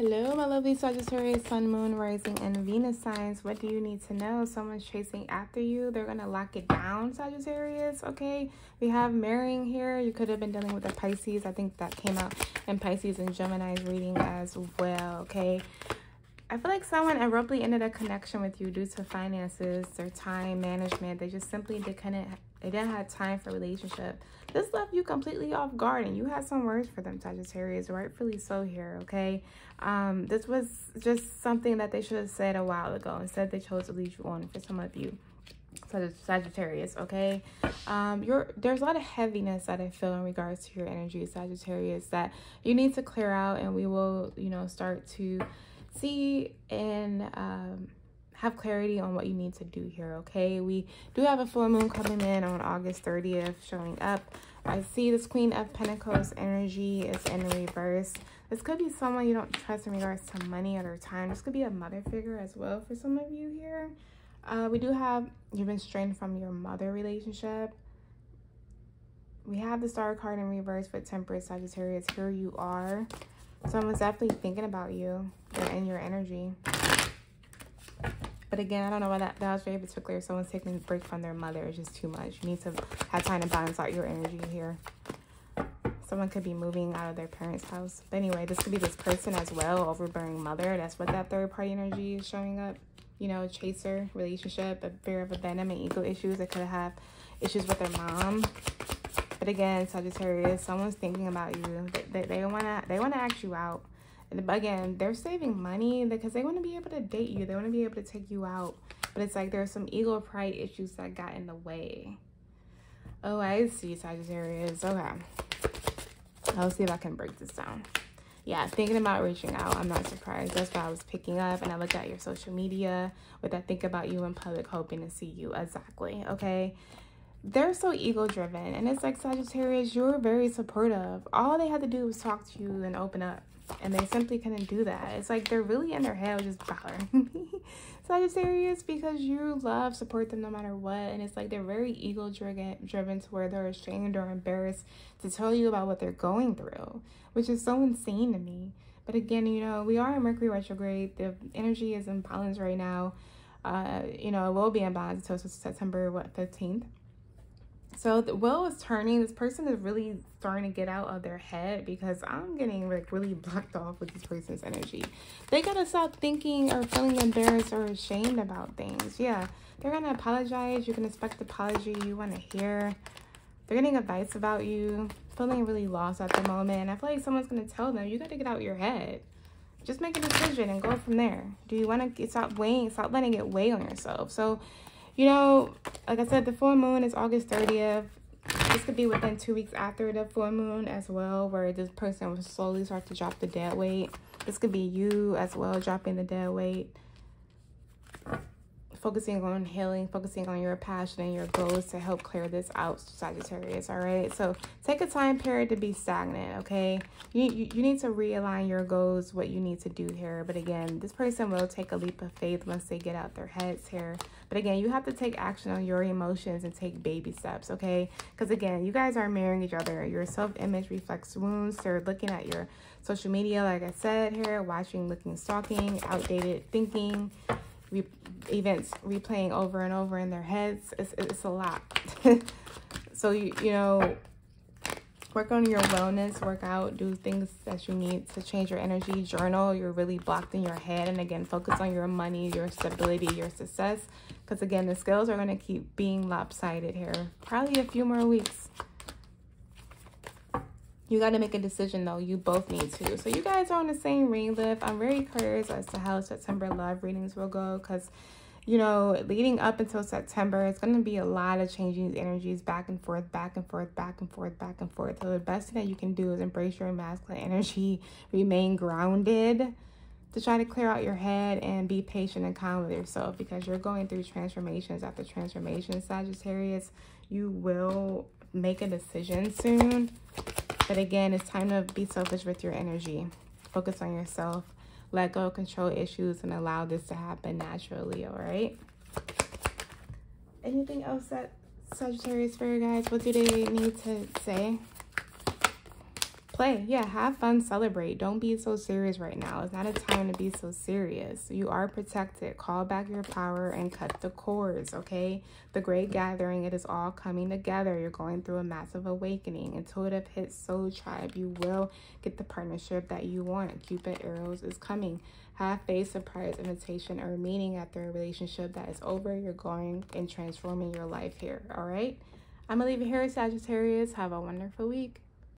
Hello, my lovely Sagittarius, Sun, Moon, Rising, and Venus signs. What do you need to know? Someone's chasing after you. They're going to lock it down, Sagittarius. Okay. We have marrying here. You could have been dealing with a Pisces. I think that came out in Pisces and Gemini's reading as well. Okay. I feel like someone abruptly ended a connection with you due to finances or time management. They just simply they couldn't they didn't have time for relationship. This left you completely off guard and you had some words for them, Sagittarius, rightfully so here, okay? Um, this was just something that they should have said a while ago. Instead, they chose to lead you on for some of you. Sagittarius, okay? Um, you're, there's a lot of heaviness that I feel in regards to your energy, Sagittarius, that you need to clear out and we will, you know, start to see and um, have clarity on what you need to do here, okay? We do have a full moon coming in on August 30th showing up. I see this Queen of Pentacles energy is in reverse. This could be someone you don't trust in regards to money or their time. This could be a mother figure as well for some of you here. Uh, we do have, you've been strained from your mother relationship. We have the star card in reverse with Temperance Sagittarius. Here you are. Someone's definitely thinking about you. They're in your energy. But again, I don't know why that, that was very particular. Someone's taking a break from their mother is just too much. You need to have time to balance out your energy here. Someone could be moving out of their parents' house. But anyway, this could be this person as well, overbearing mother. That's what that third party energy is showing up. You know, chaser, relationship, a fear of abandonment, ego issues. They could have issues with their mom. But again, Sagittarius, someone's thinking about you. They, they, they wanna they wanna ask you out again, they're saving money because they want to be able to date you. They want to be able to take you out. But it's like there's some ego pride issues that got in the way. Oh, I see, Sagittarius. Okay. I'll see if I can break this down. Yeah, thinking about reaching out. I'm not surprised. That's why I was picking up and I look at your social media with that think about you in public, hoping to see you. Exactly. Okay they're so ego driven and it's like sagittarius you're very supportive all they had to do was talk to you and open up and they simply couldn't do that. It's like they're really in their head just bothering me. Sagittarius because you love support them no matter what and it's like they're very ego driven driven to where they're ashamed or embarrassed to tell you about what they're going through, which is so insane to me. But again, you know, we are in Mercury retrograde. The energy is in balance right now. Uh, you know, it will be in balance until September what 15th. So the wheel is turning. This person is really starting to get out of their head because I'm getting like really blocked off with this person's energy. They gotta stop thinking or feeling embarrassed or ashamed about things. Yeah, they're gonna apologize. You can expect the apology. You want to hear. They're getting advice about you. Feeling really lost at the moment. And I feel like someone's gonna tell them you gotta get out of your head. Just make a decision and go from there. Do you want to stop weighing? Stop letting it weigh on yourself. So you know, like I said, the full moon is August 30th. This could be within two weeks after the full moon as well, where this person will slowly start to drop the dead weight. This could be you as well, dropping the dead weight focusing on healing, focusing on your passion and your goals to help clear this out, Sagittarius, all right? So take a time period to be stagnant, okay? You, you, you need to realign your goals, what you need to do here. But again, this person will take a leap of faith once they get out their heads here. But again, you have to take action on your emotions and take baby steps, okay? Because again, you guys are marrying each other. Your self-image reflects wounds. They're looking at your social media, like I said here, watching, looking, stalking, outdated thinking, re events replaying over and over in their heads. It's, it's a lot. so, you, you know, work on your wellness, work out, do things that you need to change your energy, journal. You're really blocked in your head. And again, focus on your money, your stability, your success. Because again, the scales are going to keep being lopsided here. Probably a few more weeks. You got to make a decision though. You both need to. So you guys are on the same ring lift. I'm very curious as to how September love readings will go because, you know, leading up until September, it's going to be a lot of changing energies back and forth, back and forth, back and forth, back and forth. So the best thing that you can do is embrace your masculine energy, remain grounded to try to clear out your head and be patient and calm with yourself because you're going through transformations after transformations, Sagittarius. You will make a decision soon but again, it's time to be selfish with your energy. Focus on yourself. Let go of control issues and allow this to happen naturally, all right? Anything else that Sagittarius for you guys? What do they need to say? Play. Yeah, have fun, celebrate. Don't be so serious right now. It's not a time to be so serious. You are protected. Call back your power and cut the cords, okay? The great gathering, it is all coming together. You're going through a massive awakening. Intuitive hits soul tribe. You will get the partnership that you want. Cupid arrows is coming. Have faith, surprise, invitation, or meaning after a relationship that is over. You're going and transforming your life here, all right? I'm going to leave it here, Sagittarius. Have a wonderful week.